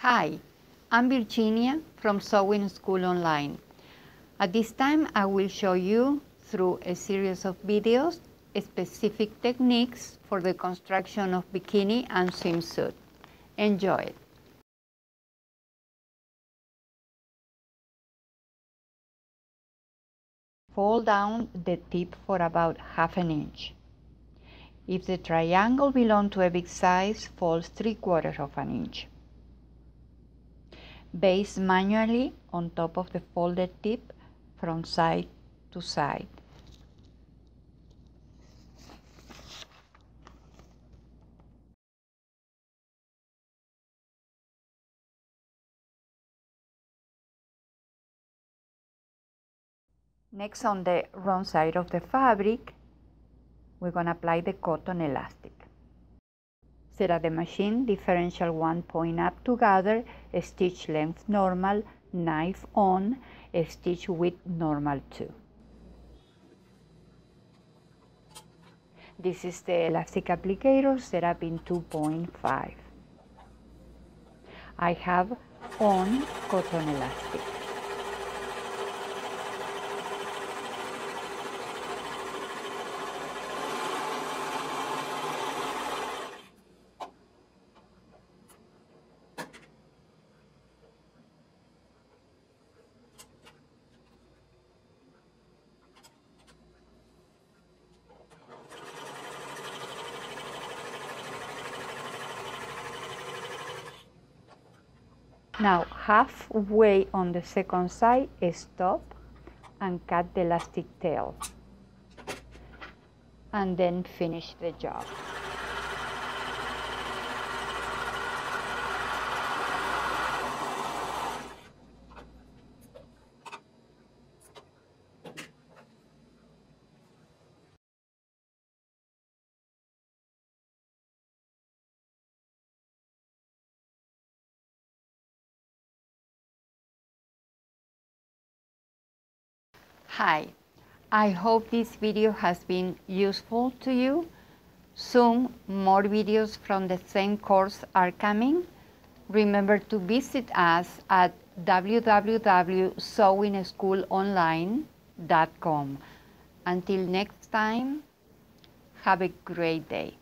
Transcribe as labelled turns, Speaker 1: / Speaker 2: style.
Speaker 1: Hi, I'm Virginia from Sewing School Online. At this time, I will show you through a series of videos specific techniques for the construction of bikini and swimsuit. Enjoy it. Fold down the tip for about half an inch. If the triangle belongs to a big size, fold 3 quarters of an inch. Baste manually on top of the folded tip from side to side. Next on the wrong side of the fabric, we're going to apply the cotton elastic. Set at the machine, differential one point up together, stitch length normal, knife on, stitch width normal too. This is the elastic applicator set up in 2.5. I have on cotton elastic. Now halfway on the second side, stop and cut the elastic tail and then finish the job. Hi, I hope this video has been useful to you. Soon more videos from the same course are coming. Remember to visit us at www.sewingschoolonline.com. Until next time, have a great day.